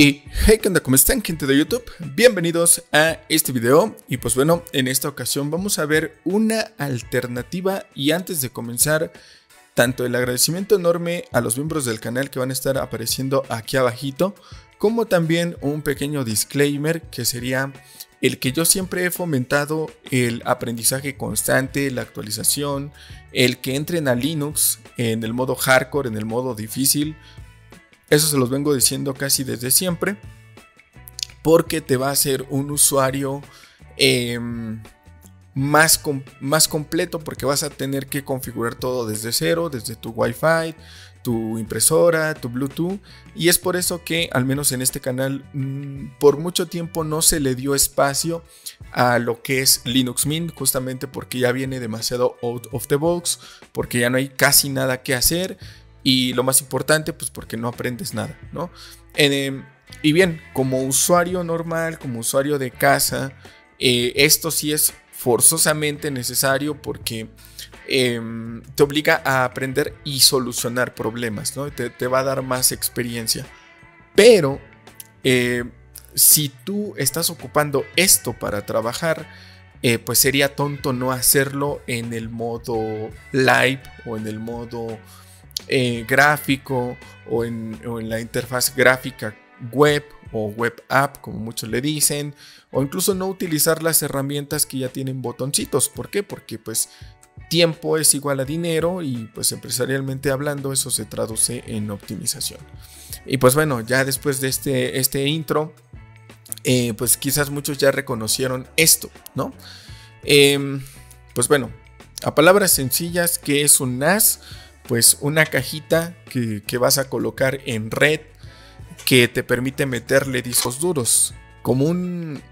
Y hey, ¿qué onda? ¿Cómo están, gente de YouTube? Bienvenidos a este video. Y pues bueno, en esta ocasión vamos a ver una alternativa. Y antes de comenzar, tanto el agradecimiento enorme a los miembros del canal que van a estar apareciendo aquí abajito, como también un pequeño disclaimer que sería el que yo siempre he fomentado el aprendizaje constante, la actualización, el que entren a Linux en el modo hardcore, en el modo difícil, eso se los vengo diciendo casi desde siempre. Porque te va a hacer un usuario em, más, más completo porque vas a tener que configurar todo desde cero, desde tu Wi-Fi, tu impresora, tu Bluetooth. Y es por eso que, al menos en este canal, mm, por mucho tiempo no se le dio espacio a lo que es Linux Mint, justamente porque ya viene demasiado out of the box, porque ya no hay casi nada que hacer. Y lo más importante, pues porque no aprendes nada, ¿no? Em, y bien, como usuario normal, como usuario de casa, eh, esto sí es forzosamente necesario porque em, te obliga a aprender y solucionar problemas, ¿no? Te, va a dar más experiencia. Pero eh, si tú estás ocupando esto para trabajar, eh, pues sería tonto no hacerlo en el modo live o en el modo eh, gráfico o en, la interfaz gráfica web o web app, como muchos le dicen, o incluso no utilizar las herramientas que ya tienen botoncitos. ¿Por qué? Porque pues tiempo es igual a dinero y pues empresarialmente hablando eso se traduce en optimización. Y pues bueno, ya después de este, este intro, eh, pues quizás muchos ya reconocieron esto, ¿no? Em, pues bueno, a palabras sencillas, ¿qué es un NAS? Pues una cajita que, vas a colocar en red que te permite meterle discos duros. Como un,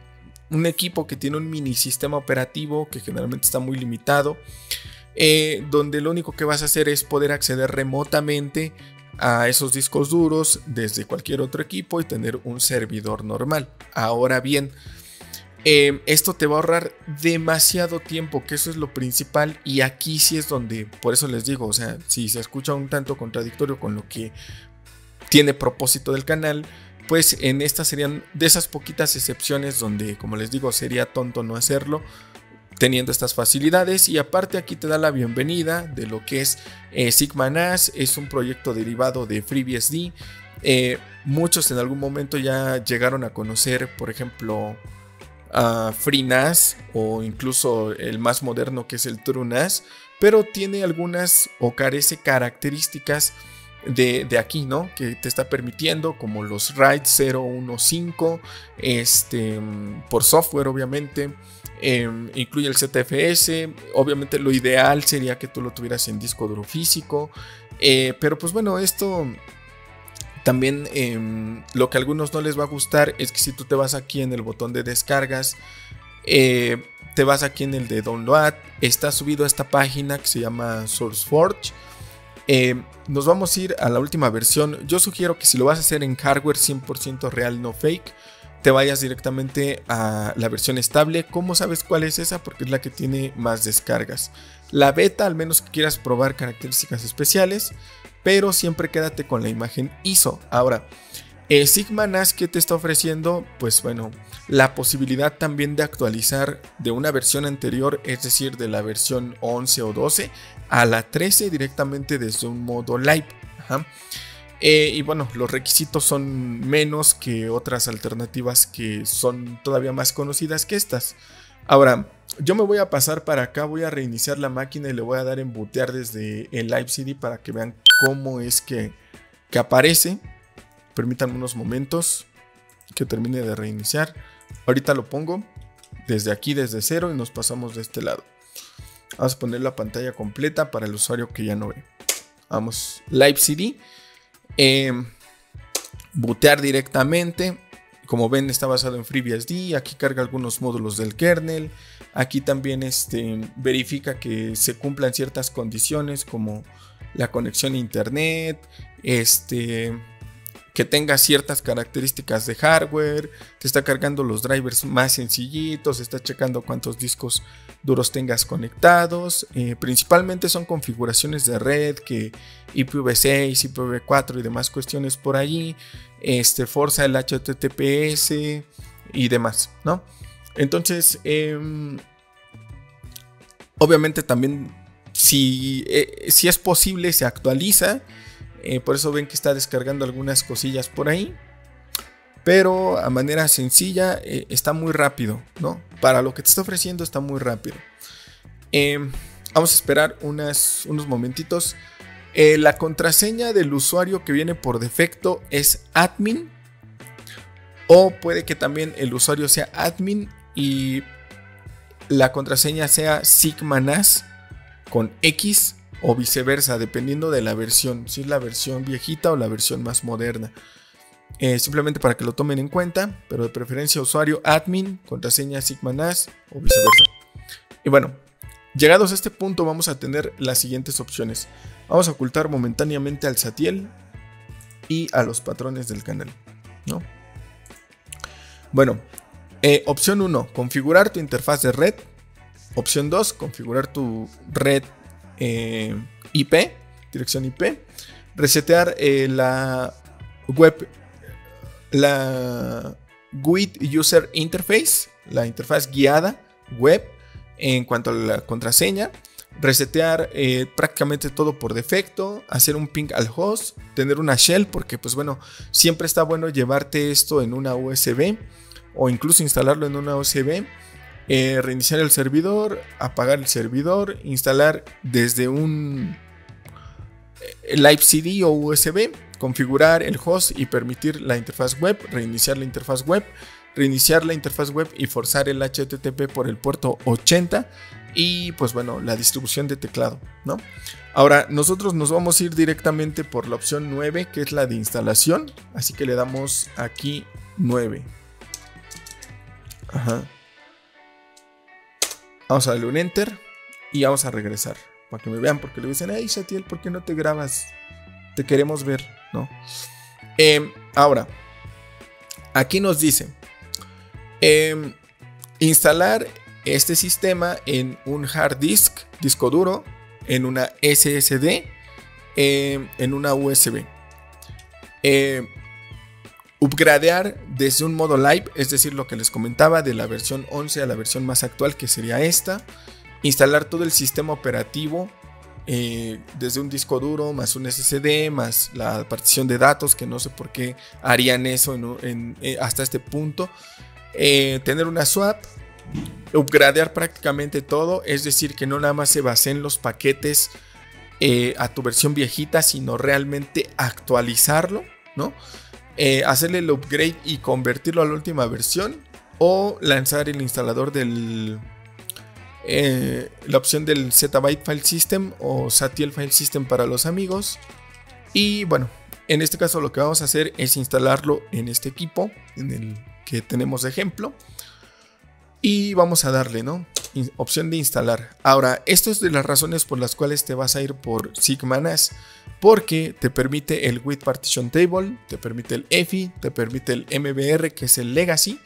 equipo que tiene un mini sistema operativo que generalmente está muy limitado. Eh, donde lo único que vas a hacer es poder acceder remotamente a esos discos duros desde cualquier otro equipo y tener un servidor normal. Ahora bien, Em, esto te va a ahorrar demasiado tiempo, que eso es lo principal. Y aquí sí es donde, por eso les digo, o sea, si se escucha un tanto contradictorio con lo que tiene propósito del canal, pues en estas serían de esas poquitas excepciones donde, como les digo, sería tonto no hacerlo teniendo estas facilidades y aparte aquí te da la bienvenida de lo que es eh, Sigma NAS, es un proyecto derivado de FreeBSD. Eh, muchos en algún momento ya llegaron a conocer, por ejemplo, a FreeNAS o incluso el más moderno que es el TrueNAS, pero tiene algunas o carece características de, aquí, ¿no? Que te está permitiendo, como los RAID 015, este, por software, obviamente. Em, incluye el ZFS. Obviamente, lo ideal sería que tú lo tuvieras en disco duro físico. Eh, pero, pues bueno, esto también em, lo que a algunos no les va a gustar es que si tú te vas aquí en el botón de descargas, eh, te vas aquí en el de download, está subido a esta página que se llama SourceForge. Eh, nos vamos a ir a la última versión. Yo sugiero que si lo vas a hacer en hardware 100% real, no fake, te vayas directamente a la versión estable. ¿Cómo sabes cuál es esa? Porque es la que tiene más descargas. La beta, al menos que quieras probar características especiales, pero siempre quédate con la imagen ISO. Ahora, eh, Sigma NAS que te está ofreciendo, pues bueno, la posibilidad también de actualizar de una versión anterior, es decir, de la versión 11 o 12 a la 13 directamente desde un modo live. Eh, y bueno, los requisitos son menos que otras alternativas que son todavía más conocidas que estas. Ahora, yo me voy a pasar para acá, voy a reiniciar la máquina y le voy a dar en bootear desde el Live CD para que vean cómo es que, que aparece. Permítanme unos momentos que termine de reiniciar. Ahorita lo pongo desde aquí, desde cero y nos pasamos de este lado. Vamos a poner la pantalla completa para el usuario que ya no ve. Vamos, Live CD. Eh, bootear directamente. Como ven está basado en FreeBSD, aquí carga algunos módulos del kernel, aquí también este, verifica que se cumplan ciertas condiciones como la conexión a internet, este, que tenga ciertas características de hardware, te está cargando los drivers más sencillitos, está checando cuántos discos duros tengas conectados. Eh, principalmente son configuraciones de red, que IPv6, IPv4 y demás cuestiones por allí. Este, Forza el HTTPS y demás, ¿no? Entonces, em, obviamente también si, eh, si, es posible se actualiza. Eh, por eso ven que está descargando algunas cosillas por ahí. Pero a manera sencilla eh, está muy rápido, ¿no? Para lo que te está ofreciendo está muy rápido. Vamos a esperar unos momentitos. la contraseña del usuario que viene por defecto es admin. O puede que también el usuario sea admin y la contraseña sea sigmanas con X o viceversa, dependiendo de la versión, si es la versión viejita o la versión más moderna. Eh, simplemente para que lo tomen en cuenta, pero de preferencia usuario admin, contraseña sigmanas o viceversa. Y bueno, llegados a este punto vamos a tener las siguientes opciones. Vamos a ocultar momentáneamente al Satiel y a los patrones del canal. ¿no? Bueno, eh, opción 1, configurar tu interfaz de red. Opción 2, configurar tu red eh, IP, dirección IP. Resetear eh, la web, la GUID User Interface, la interfaz guiada web en cuanto a la contraseña. Resetear prácticamente todo por defecto, hacer un ping al host, tener una shell, porque pues bueno, siempre está bueno llevarte esto en una USB o incluso instalarlo en una USB, eh, reiniciar el servidor, apagar el servidor, instalar desde un eh, Live CD o USB, configurar el host y permitir la interfaz web, reiniciar la interfaz web, reiniciar la interfaz web y forzar el HTTP por el puerto 80 y pues bueno, la distribución de teclado, ¿no? Ahora, nosotros nos vamos a ir directamente por la opción 9, que es la de instalación, así que le damos aquí 9. Ajá. Vamos a darle un enter y vamos a regresar para que me vean porque le dicen, hey Satiel, ¿por qué no te grabas? Te queremos ver, ¿no? Em, ahora, aquí nos dice, em, instalar este sistema en un hard disk, disco duro, en una SSD, em, en una USB upgradear desde un modo live, es decir, lo que les comentaba de la versión 11 a la versión más actual, que sería esta. Instalar todo el sistema operativo eh, desde un disco duro, más un SSD, más la partición de datos, que no sé por qué harían eso eh, hasta este punto. Eh, tener una swap, upgradear prácticamente todo, es decir, que no nada más se base en los paquetes a tu versión viejita, sino realmente actualizarlo, ¿no? Eh, hacerle el upgrade y convertirlo a la última versión o lanzar el instalador del eh, la opción del Zbyte File System o Satiel File System para los amigos. Y bueno en este caso lo que vamos a hacer es instalarlo en este equipo en el que tenemos ejemplo y vamos a darle no opción de instalar. Ahora, esto es de las razones por las cuales te vas a ir por Sigma NAS, porque te permite el with partition table, te permite el EFI, te permite el MBR, que es el legacy,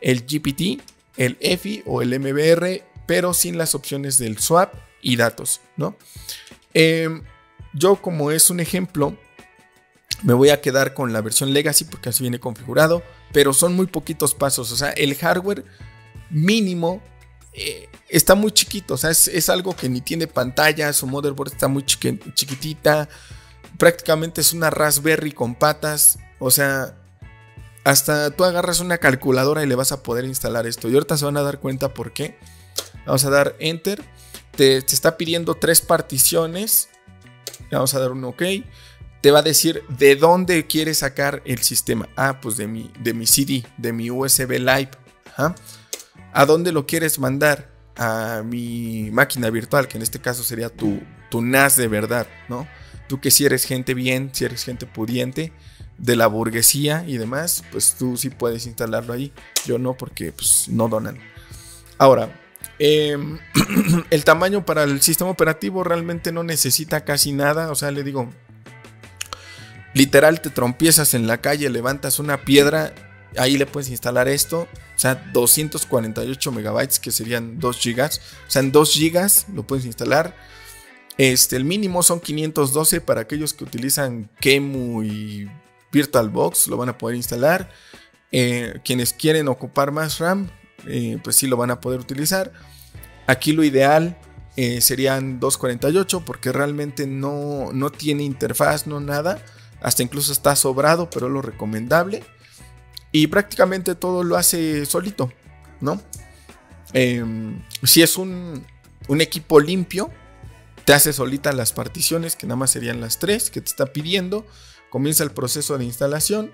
el GPT, el EFI o el MBR, pero sin las opciones del swap y datos, ¿no? Em, yo como es un ejemplo, me voy a quedar con la versión legacy porque así viene configurado, pero son muy poquitos pasos, o sea, el hardware mínimo eh, está muy chiquito, o sea, es, algo que ni tiene pantalla, su motherboard está muy chiquitita, prácticamente es una Raspberry con patas, o sea, hasta tú agarras una calculadora y le vas a poder instalar esto. Y ahorita se van a dar cuenta por qué. Vamos a dar enter, te, está pidiendo tres particiones, vamos a dar un OK. Te va a decir de dónde quieres sacar el sistema. Ah, pues de mi, de mi CD, de mi USB Live. A dónde lo quieres mandar a mi máquina virtual, que en este caso sería tu, tu NAS de verdad, ¿no? Tú que si eres gente bien, si eres gente pudiente, de la burguesía y demás, pues tú sí puedes instalarlo ahí. Yo no, porque pues, no donan. Ahora, em, el tamaño para el sistema operativo realmente no necesita casi nada. O sea, le digo, literal te trompiezas en la calle, levantas una piedra, ahí le puedes instalar esto. O sea, 248 megabytes que serían 2 gigas. O sea, en 2 gigas lo puedes instalar. Este, el mínimo son 512 para aquellos que utilizan Kemu y VirtualBox, lo van a poder instalar. Eh, quienes quieren ocupar más RAM, eh, pues sí lo van a poder utilizar. Aquí lo ideal eh, serían 248 porque realmente no, no tiene interfaz, no nada. Hasta incluso está sobrado, pero es lo recomendable. Y prácticamente todo lo hace solito, ¿no? Em, si es un, un equipo limpio, te hace solita las particiones, que nada más serían las tres que te está pidiendo. Comienza el proceso de instalación.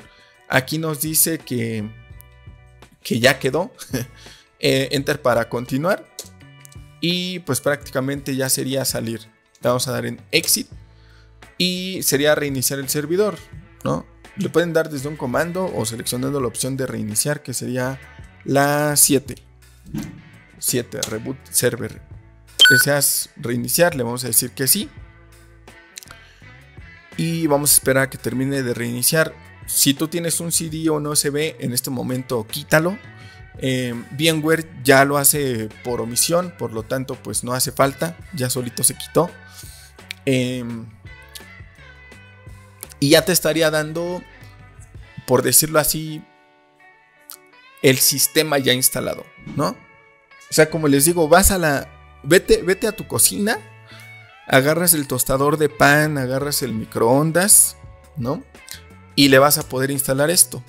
Aquí nos dice que, que ya quedó. Eh, enter para continuar. Y pues prácticamente ya sería salir. Le vamos a dar en exit. Y sería reiniciar el servidor. ¿no? Le pueden dar desde un comando o seleccionando la opción de reiniciar, que sería la 7. 7, reboot server. Deseas reiniciar, le vamos a decir que sí. Y vamos a esperar a que termine de reiniciar. Si tú tienes un CD o un USB, en este momento quítalo. Eh, VMware ya lo hace por omisión, por lo tanto, pues no hace falta, ya solito se quitó. Em, y ya te estaría dando, por decirlo así, el sistema ya instalado, ¿no? O sea, como les digo, vas a la. Vete, vete a tu cocina, agarras el tostador de pan, agarras el microondas, ¿no? y le vas a poder instalar esto.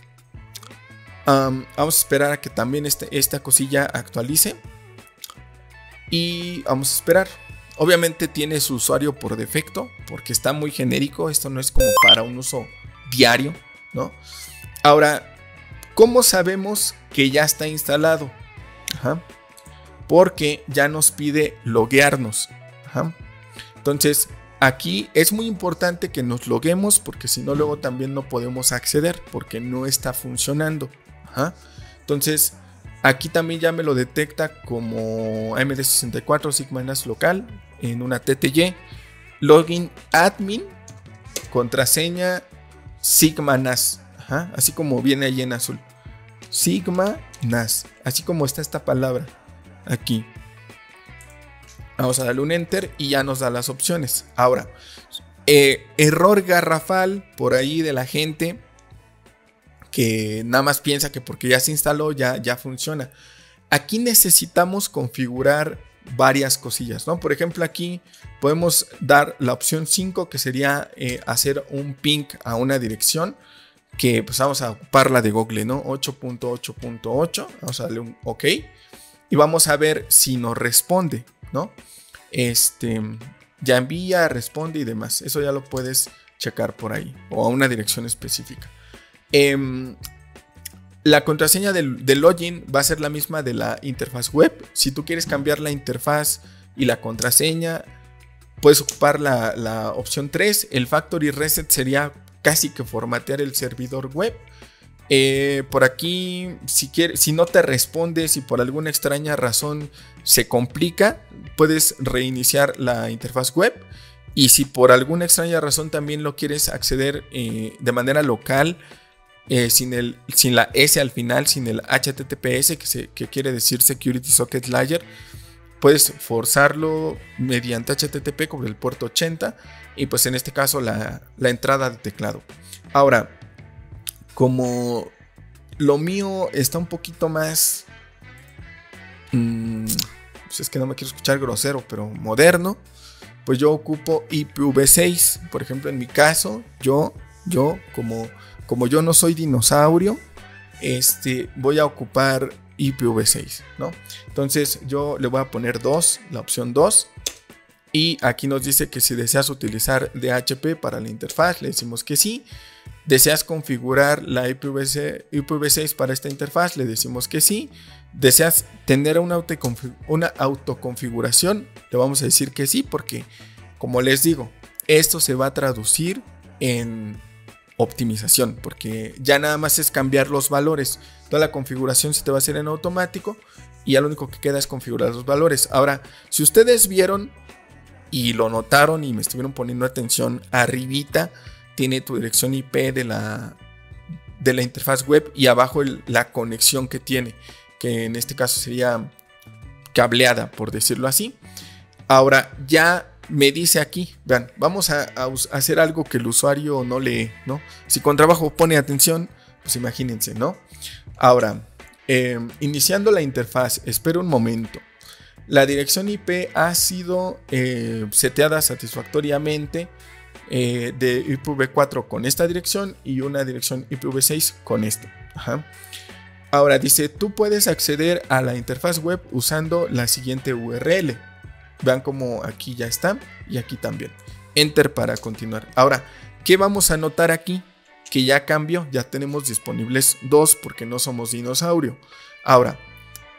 vamos a esperar a que también este, esta cosilla actualice. Y vamos a esperar. Obviamente tiene su usuario por defecto, porque está muy genérico. Esto no es como para un uso diario, ¿no? Ahora, ¿cómo sabemos que ya está instalado? Porque ya nos pide loguearnos. Entonces, Aquí es muy importante que nos loguemos porque si no luego también no podemos acceder porque no está funcionando. Entonces aquí también ya me lo detecta como AMD64 Sigma NAS local en una TTY. Login admin, contraseña Sigma Así como viene ahí en azul. Sigma NAS. Así como está esta palabra aquí. Vamos a darle un enter y ya nos da las opciones. Ahora, eh, error garrafal por ahí de la gente que nada más piensa que porque ya se instaló ya, ya funciona. Aquí necesitamos configurar varias cosillas, ¿no? Por ejemplo, aquí podemos dar la opción 5 que sería eh, hacer un ping a una dirección que pues vamos a ocupar la de Google, ¿no? 8.8.8, vamos a darle un OK y vamos a ver si nos responde, ¿no? Este, ya envía, responde y demás. Eso ya lo puedes checar por ahí o a una dirección específica. Em, la contraseña del, login va a ser la misma de la interfaz web. Si tú quieres cambiar la interfaz y la contraseña, puedes ocupar la, la opción 3. El factory reset sería casi que formatear el servidor web. Eh, por aquí, si, si no te responde, si por alguna extraña razón se complica, puedes reiniciar la interfaz web. Y si por alguna extraña razón también lo quieres acceder eh, de manera local, eh, sin, el, sin la S al final, sin el HTTPS, que, que quiere decir Security Socket Layer, puedes forzarlo mediante HTTP con el puerto 80 y pues en este caso la, la entrada de teclado. Ahora, como lo mío está un poquito más... Mm, pues es que no me quiero escuchar grosero, pero moderno. Pues yo ocupo IPv6. Por ejemplo, en mi caso, yo, yo, como, como yo no soy dinosaurio, este, voy a ocupar IPv6, ¿no? Entonces yo le voy a poner 2, la opción 2. Y aquí nos dice que si deseas utilizar DHP para la interfaz, le decimos que sí. ¿Deseas configurar la IPv6 para esta interfaz? Le decimos que sí. ¿Deseas tener una autoconfiguración? Le vamos a decir que sí, porque como les digo, esto se va a traducir en optimización, porque ya nada más es cambiar los valores. Toda la configuración se te va a hacer en automático y ya lo único que queda es configurar los valores. Ahora, si ustedes vieron y lo notaron y me estuvieron poniendo atención arribita, tiene tu dirección IP de la, de la interfaz web y abajo la conexión que tiene, que en este caso sería cableada, por decirlo así. Ahora ya me dice aquí, vean, vamos a, hacer algo que el usuario no lee, ¿no? Si con trabajo pone atención, pues imagínense, ¿no? Ahora, em, iniciando la interfaz, espero un momento. La dirección IP ha sido eh, seteada satisfactoriamente eh, de IPv4 con esta dirección y una dirección IPv6 con esta. Ahora dice, tú puedes acceder a la interfaz web usando la siguiente URL. Vean como aquí ya está y aquí también. Enter para continuar. Ahora, ¿qué vamos a notar aquí? Que ya cambió, ya tenemos disponibles dos porque no somos dinosaurio. Ahora,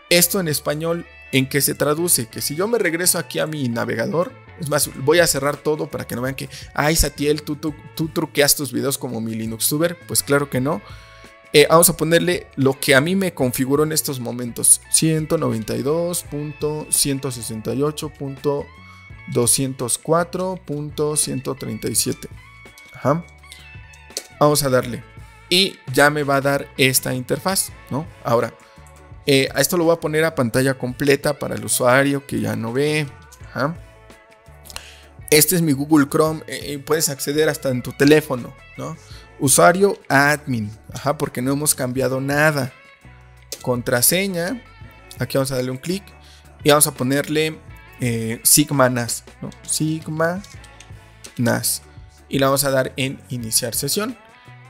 esto en español, ¿en qué se traduce? Que si yo me regreso aquí a mi navegador, es más, voy a cerrar todo para que no vean que, ay, Satiel, tú, tú, tú truqueas tus videos como mi LinuxTuber. Pues claro que no. Eh, vamos a ponerle lo que a mí me configuró en estos momentos. 192.168.204.137. Vamos a darle. Y ya me va a dar esta interfaz, ¿no? Ahora, eh, a esto lo voy a poner a pantalla completa para el usuario que ya no ve. Este es mi Google Chrome. Eh, puedes acceder hasta en tu teléfono, ¿no? Usuario admin, ajá, porque no hemos cambiado nada. Contraseña, aquí vamos a darle un clic y vamos a ponerle eh, Sigma NAS, ¿no? Sigma NAS. Y le vamos a dar en iniciar sesión.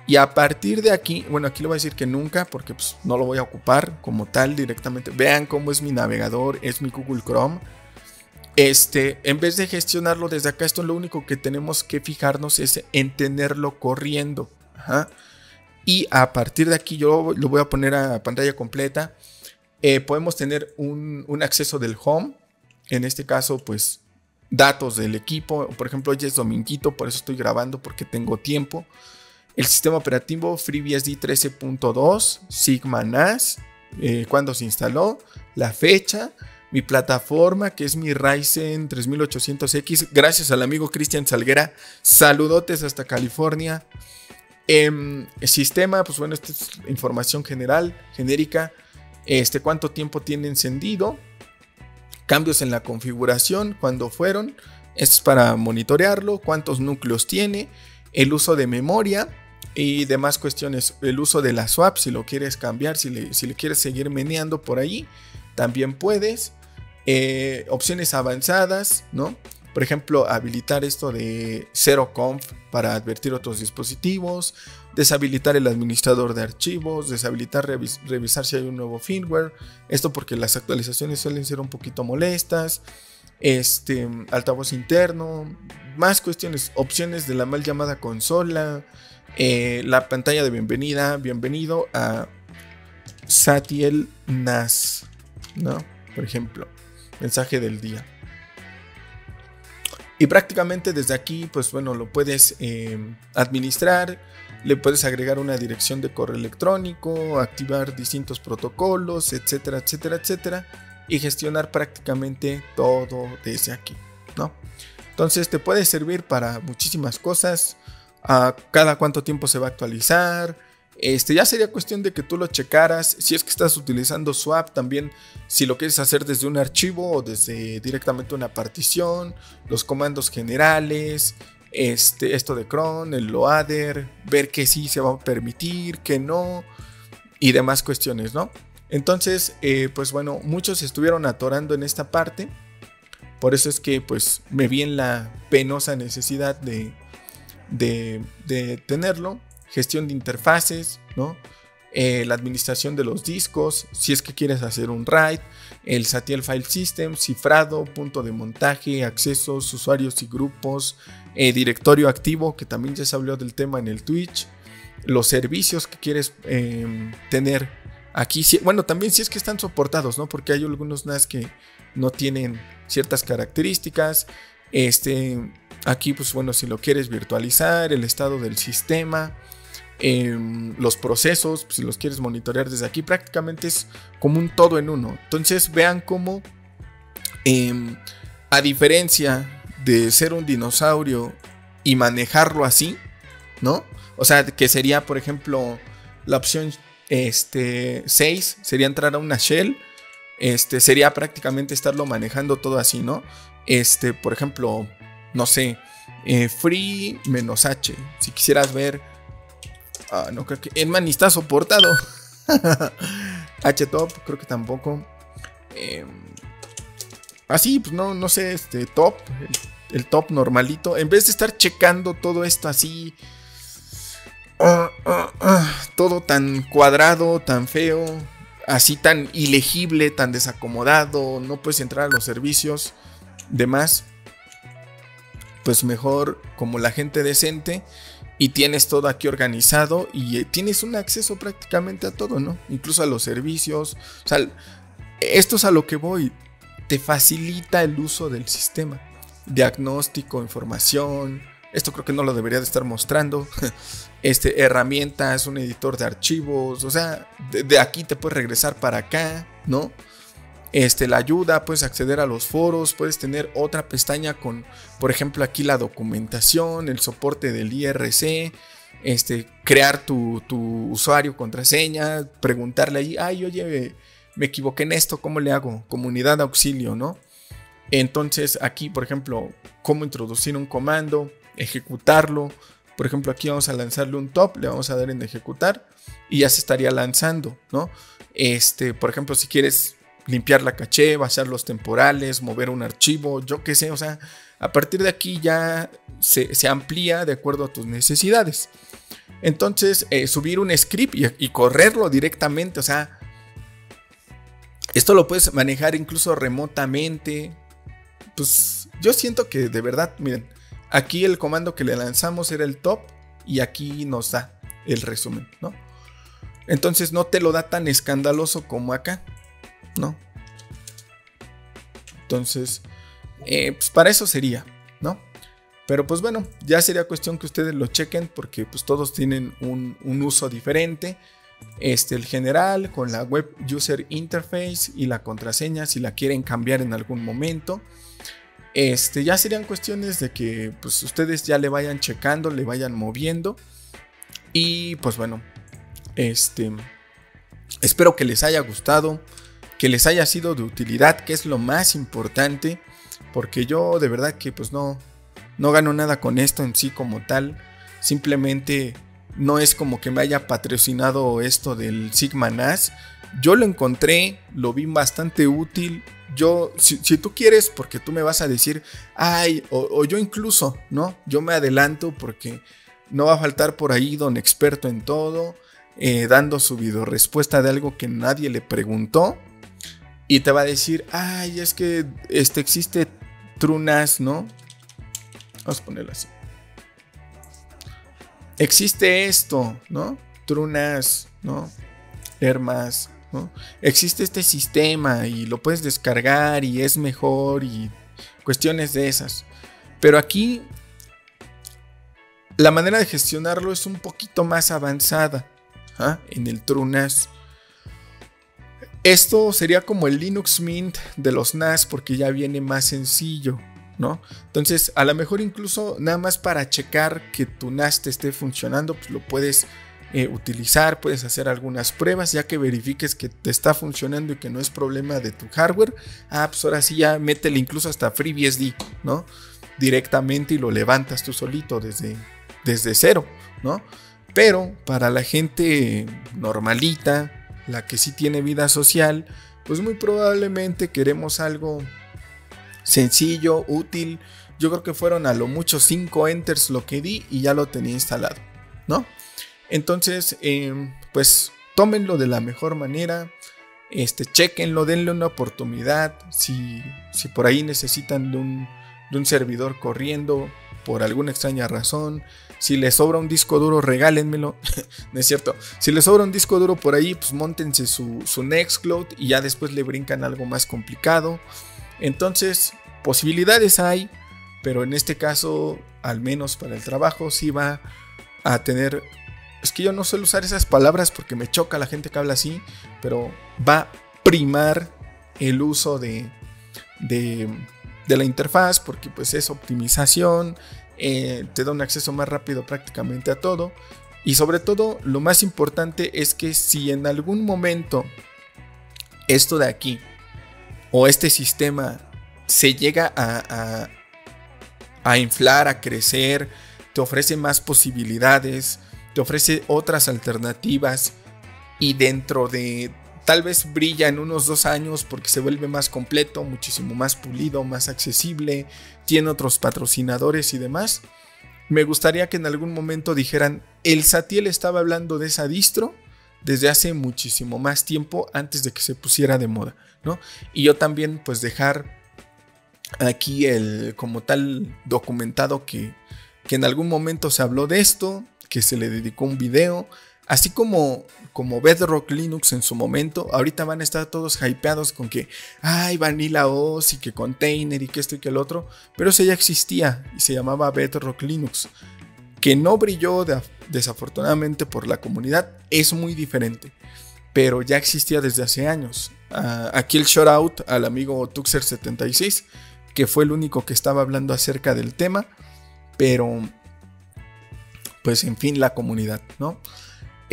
Y a partir de aquí, bueno, aquí le voy a decir que nunca, porque pues, no lo voy a ocupar como tal directamente. Vean cómo es mi navegador, es mi Google Chrome. Este, en vez de gestionarlo desde acá, esto lo único que tenemos que fijarnos es en tenerlo corriendo. Y a partir de aquí yo lo voy a poner a pantalla completa. Eh, podemos tener un, acceso del home. En este caso, pues datos del equipo. Por ejemplo, hoy es dominguito, por eso estoy grabando porque tengo tiempo. El sistema operativo FreeBSD 13.2, Sigma NAS, eh, cuando se instaló, la fecha, mi plataforma que es mi Ryzen 3800X. Gracias al amigo Cristian Salguera. Saludotes hasta California. em, sistema, pues bueno, esta es información general, genérica. Este, cuánto tiempo tiene encendido. Cambios en la configuración, cuándo fueron. Esto es para monitorearlo. Cuántos núcleos tiene. El uso de memoria y demás cuestiones. El uso de la swap, si lo quieres cambiar, si le, si le quieres seguir meneando por ahí, también puedes. Eh, opciones avanzadas, ¿no? Por ejemplo, habilitar esto de cero conf para advertir otros dispositivos, deshabilitar el administrador de archivos, deshabilitar revisar si hay un nuevo firmware. Esto porque las actualizaciones suelen ser un poquito molestas. Este, altavoz interno, más cuestiones, opciones de la mal llamada consola, eh, la pantalla de bienvenida, bienvenido a Satiel NAS, ¿no? Por ejemplo, mensaje del día. Y prácticamente desde aquí, pues bueno, lo puedes eh, administrar, le puedes agregar una dirección de correo electrónico, activar distintos protocolos, etcétera, etcétera, etcétera, y gestionar prácticamente todo desde aquí, ¿no? Entonces te puede servir para muchísimas cosas, a cada cuánto tiempo se va a actualizar, este, ya sería cuestión de que tú lo checaras. Si es que estás utilizando swap, también si lo quieres hacer desde un archivo o desde directamente una partición, los comandos generales, este, esto de cron, el loader, ver que sí se va a permitir, que no, y demás cuestiones, ¿no? Entonces, eh, pues bueno, muchos estuvieron atorando en esta parte. Por eso es que pues me vi en la penosa necesidad de, de, de tenerlo gestión de interfaces. Eh, la administración de los discos, si es que quieres hacer un RAID, el Satiel File System, cifrado, punto de montaje, accesos, usuarios y grupos, eh, directorio activo, que también ya se habló del tema en el Twitch, los servicios que quieres em, tener aquí, bueno, también si es que están soportados, ¿no? Porque hay algunos NAS que no tienen ciertas características, este, aquí pues bueno, si lo quieres virtualizar, el estado del sistema, Em, los procesos, si los quieres monitorear desde aquí, prácticamente es como un todo en uno. Entonces vean cómo, em, a diferencia de ser un dinosaurio y manejarlo así, ¿no? O sea, que sería, por ejemplo, la opción este, 6 sería entrar a una shell. Este, sería prácticamente estarlo manejando todo así, ¿no? Este, por ejemplo, no sé, eh, free menos H. Si quisieras ver. Ah, no creo que. Enman está soportado. H-top, creo que tampoco. Eh, así, pues no, no sé, este top. El, top normalito. En vez de estar checando todo esto así. Ah, ah, ah, todo tan cuadrado, tan feo. Así tan ilegible, tan desacomodado. No puedes entrar a los servicios. Demás pues mejor como la gente decente y tienes todo aquí organizado y eh, tienes un acceso prácticamente a todo, ¿no? Incluso a los servicios. O sea, esto es a lo que voy. Te facilita el uso del sistema. Diagnóstico, información. Esto creo que no lo debería de estar mostrando. Este, herramientas, un editor de archivos. O sea, de aquí te puedes regresar para acá, ¿no? Este, la ayuda, puedes acceder a los foros, puedes tener otra pestaña con, por ejemplo, aquí la documentación, el soporte del IRC, este, crear tu, usuario, contraseña, preguntarle ahí, ay, oye, me equivoqué en esto, ¿cómo le hago? Comunidad auxilio, ¿no? Entonces aquí, por ejemplo, cómo introducir un comando, ejecutarlo. Por ejemplo, aquí vamos a lanzarle un top, le vamos a dar en ejecutar y ya se estaría lanzando, ¿no? Este, por ejemplo, si quieres limpiar la caché, vaciar los temporales, mover un archivo, yo qué sé, o sea, a partir de aquí ya se, amplía de acuerdo a tus necesidades. Entonces, eh, subir un script y, correrlo directamente, o sea, esto lo puedes manejar incluso remotamente. Pues yo siento que de verdad, miren, aquí el comando que le lanzamos era el top y aquí nos da el resumen, ¿no? Entonces no te lo da tan escandaloso como acá. ¿No? Entonces, eh, pues para eso sería, ¿no? Pero pues bueno, ya sería cuestión que ustedes lo chequen porque pues todos tienen un, uso diferente. Este, el general con la web user interface y la contraseña si la quieren cambiar en algún momento. Este, ya serían cuestiones de que pues ustedes ya le vayan checando, le vayan moviendo. Y pues bueno, este, espero que les haya gustado que les haya sido de utilidad, que es lo más importante, porque yo de verdad que pues no, no gano nada con esto en sí como tal, simplemente no es como que me haya patrocinado esto del Sigma NAS, yo lo encontré, lo vi bastante útil, yo, si, tú quieres, porque tú me vas a decir, ay, o, yo incluso, ¿no? Yo me adelanto porque no va a faltar por ahí don experto en todo, eh, dando su video respuesta de algo que nadie le preguntó y te va a decir, ay, es que este, existe Trunas, ¿no? Vamos a ponerlo así. Existe esto, ¿no? Trunas, ¿no? Hermas, ¿no? Existe este sistema y lo puedes descargar y es mejor y cuestiones de esas. Pero aquí la manera de gestionarlo es un poquito más avanzada ¿ah? en el Trunas. Esto sería como el Linux Mint de los NAS porque ya viene más sencillo, ¿no? Entonces, a lo mejor incluso nada más para checar que tu NAS te esté funcionando, pues lo puedes eh, utilizar, puedes hacer algunas pruebas, ya que verifiques que te está funcionando y que no es problema de tu hardware. Ah, pues ahora sí ya métele incluso hasta FreeBSD, ¿no? Directamente y lo levantas tú solito desde, desde cero, ¿no? Pero para la gente normalita, la que sí tiene vida social, pues muy probablemente queremos algo sencillo, útil. Yo creo que fueron a lo mucho 5 enters lo que di y ya lo tenía instalado, ¿no? Entonces, em, pues tómenlo de la mejor manera. Este, chequenlo, denle una oportunidad. Si, si por ahí necesitan de un, de un servidor corriendo por alguna extraña razón, si les sobra un disco duro, regálenmelo. no es cierto. Si les sobra un disco duro por ahí, pues montense su, su Nextcloud y ya después le brincan algo más complicado. Entonces, posibilidades hay, pero en este caso, al menos para el trabajo, sí va a tener. Es que yo no suelo usar esas palabras porque me choca la gente que habla así, pero va a primar el uso de, de, de la interfaz porque pues es optimización, eh, te da un acceso más rápido prácticamente a todo. Y sobre todo, lo más importante es que si en algún momento esto de aquí o este sistema se llega a, a, inflar, a crecer, te ofrece más posibilidades, te ofrece otras alternativas y dentro de tal vez brilla en unos dos años porque se vuelve más completo, muchísimo más pulido, más accesible, tiene otros patrocinadores y demás. Me gustaría que en algún momento dijeran, el Satiel estaba hablando de esa distro desde hace muchísimo más tiempo antes de que se pusiera de moda, ¿no? Y yo también pues dejar aquí el como tal documentado que, que en algún momento se habló de esto, que se le dedicó un video, Así como, como Bedrock Linux en su momento, ahorita van a estar todos hypeados con que, ay, Vanilla OS y que container y que esto y que el otro, pero eso ya existía y se llamaba Bedrock Linux, que no brilló desafortunadamente por la comunidad, es muy diferente, pero ya existía desde hace años. Ah, aquí el shout out al amigo Tuxer76, que fue el único que estaba hablando acerca del tema, pero pues en fin, la comunidad, ¿no?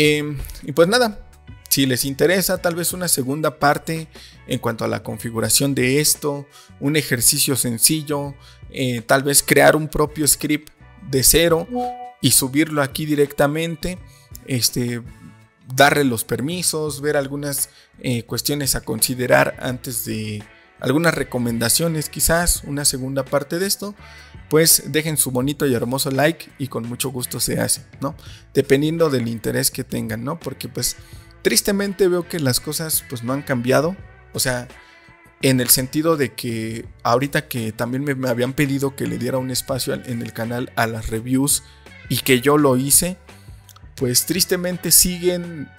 Em, y pues nada, si les interesa tal vez una segunda parte en cuanto a la configuración de esto, un ejercicio sencillo, eh, tal vez crear un propio script de cero y subirlo aquí directamente, este, darle los permisos, ver algunas eh, cuestiones a considerar antes de algunas recomendaciones quizás, una segunda parte de esto pues dejen su bonito y hermoso like y con mucho gusto se hace, ¿no? Dependiendo del interés que tengan, ¿no? Porque pues tristemente veo que las cosas pues no han cambiado, o sea, en el sentido de que ahorita que también me, habían pedido que le diera un espacio en el canal a las reviews y que yo lo hice, pues tristemente siguen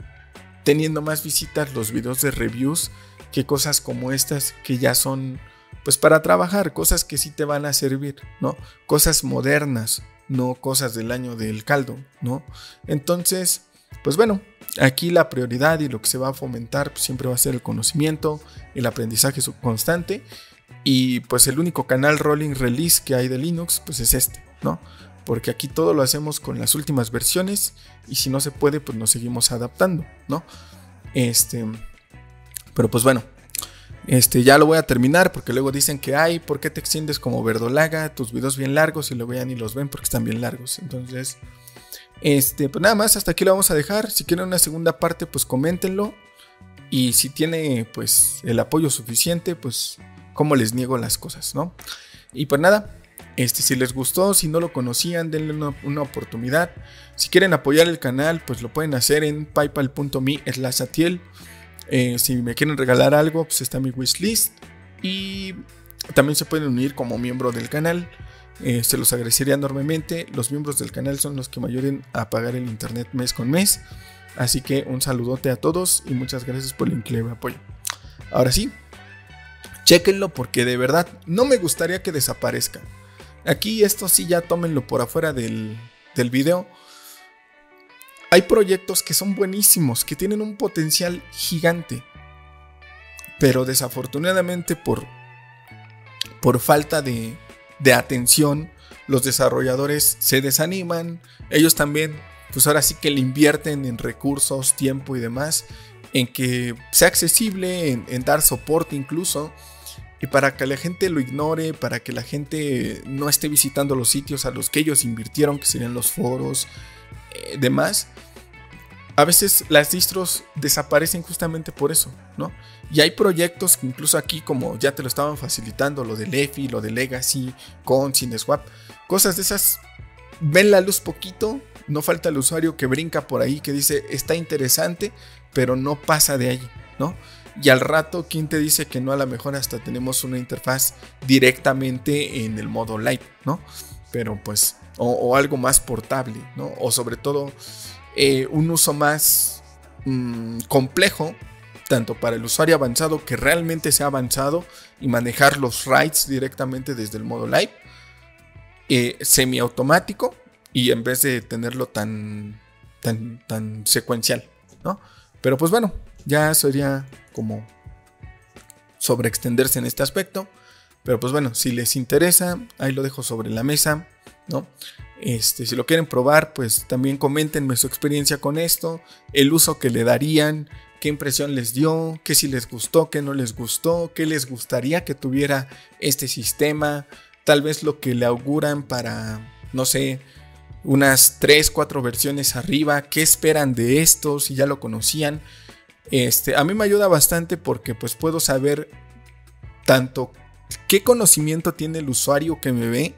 teniendo más visitas los videos de reviews que cosas como estas que ya son pues para trabajar, cosas que sí te van a servir, ¿no? Cosas modernas, no cosas del año del caldo, ¿no? Entonces, pues bueno, aquí la prioridad y lo que se va a fomentar pues, siempre va a ser el conocimiento, el aprendizaje constante y pues el único canal rolling release que hay de Linux pues es este, ¿no? Porque aquí todo lo hacemos con las últimas versiones y si no se puede pues nos seguimos adaptando, ¿no? Este, pero pues bueno, este, ya lo voy a terminar porque luego dicen que, ay, ¿por qué te extiendes como verdolaga? Tus videos bien largos y luego ya ni los ven porque están bien largos. Entonces, este, pues nada más, hasta aquí lo vamos a dejar. Si quieren una segunda parte, pues coméntenlo. Y si tiene, pues, el apoyo suficiente, pues, como les niego las cosas, ¿no? Y pues nada, este, si les gustó, si no lo conocían, denle una, oportunidad. Si quieren apoyar el canal, pues lo pueden hacer en paypal.me slash. Eh, si me quieren regalar algo, pues está mi wishlist. Y también se pueden unir como miembro del canal. Eh, se los agradecería enormemente. Los miembros del canal son los que me ayuden a pagar el internet mes con mes. Así que un saludote a todos y muchas gracias por el increíble apoyo. Ahora sí, chequenlo porque de verdad no me gustaría que desaparezca. Aquí esto sí ya tómenlo por afuera del, del video hay proyectos que son buenísimos, que tienen un potencial gigante, pero desafortunadamente por, por falta de, de atención, los desarrolladores se desaniman, ellos también, pues ahora sí que le invierten en recursos, tiempo y demás, en que sea accesible, en, en, dar soporte incluso, y para que la gente lo ignore, para que la gente no esté visitando los sitios a los que ellos invirtieron, que serían los foros, eh, demás, a veces las distros desaparecen justamente por eso, ¿no? Y hay proyectos que incluso aquí, como ya te lo estaban facilitando, lo del EFI, lo de Legacy, con SineSwap, cosas de esas ven la luz poquito, no falta el usuario que brinca por ahí, que dice, está interesante, pero no pasa de ahí, ¿no? Y al rato, ¿quién te dice que no? A lo mejor hasta tenemos una interfaz directamente en el modo light, ¿no? Pero pues, o algo más portable, ¿no? O sobre todo eh, un uso más mm, complejo, tanto para el usuario avanzado que realmente sea avanzado y manejar los writes directamente desde el modo live, eh, semiautomático y en vez de tenerlo tan, tan, tan secuencial, ¿no? Pero pues bueno, ya sería como sobreextenderse en este aspecto. Pero pues bueno, si les interesa, ahí lo dejo sobre la mesa. Este, si lo quieren probar, pues también coméntenme su experiencia con esto, el uso que le darían, qué impresión les dio, qué si les gustó, qué no les gustó, qué les gustaría que tuviera este sistema, tal vez lo que le auguran para, no sé, unas 3, 4 versiones arriba, qué esperan de esto, si ya lo conocían. Este, a mí me ayuda bastante porque pues puedo saber tanto qué conocimiento tiene el usuario que me ve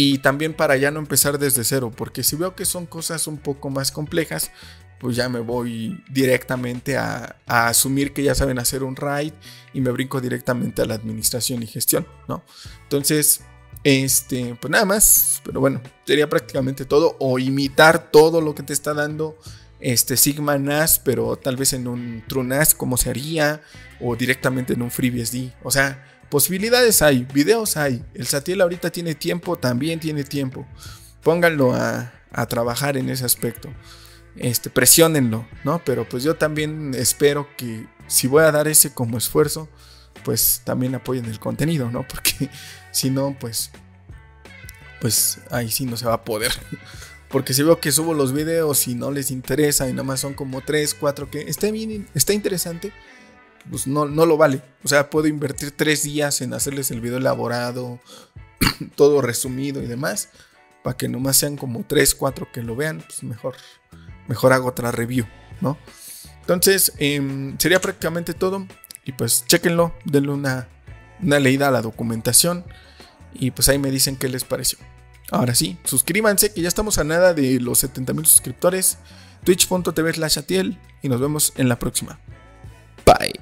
y también para ya no empezar desde cero, porque si veo que son cosas un poco más complejas, pues ya me voy directamente a, asumir que ya saben hacer un RAID y me brinco directamente a la administración y gestión, ¿no? Entonces, este, pues nada más, pero bueno, sería prácticamente todo, o imitar todo lo que te está dando este Sigma NAS, pero tal vez en un TrueNAS, como se haría, o directamente en un FreeBSD, o sea, Posibilidades hay, videos hay. El Satiel ahorita tiene tiempo, también tiene tiempo. Pónganlo a, trabajar en ese aspecto. Este, presionenlo, ¿no? Pero pues yo también espero que si voy a dar ese como esfuerzo, pues también apoyen el contenido, ¿no? Porque si no, pues, pues ahí sí no se va a poder. Porque si veo que subo los videos y no les interesa y nada más son como 3, 4 que está bien, está interesante, pues no, no lo vale. O sea, puedo invertir tres días en hacerles el video elaborado, todo resumido y demás, para que nomás sean como tres, cuatro que lo vean, pues mejor, mejor hago otra review, ¿no? Entonces, em, sería prácticamente todo. Y pues chequenlo, denle una, una leída a la documentación. Y pues ahí me dicen qué les pareció. Ahora sí, suscríbanse que ya estamos a nada de los 70 mil suscriptores. Twitch.tv slash atiel y nos vemos en la próxima. Bye.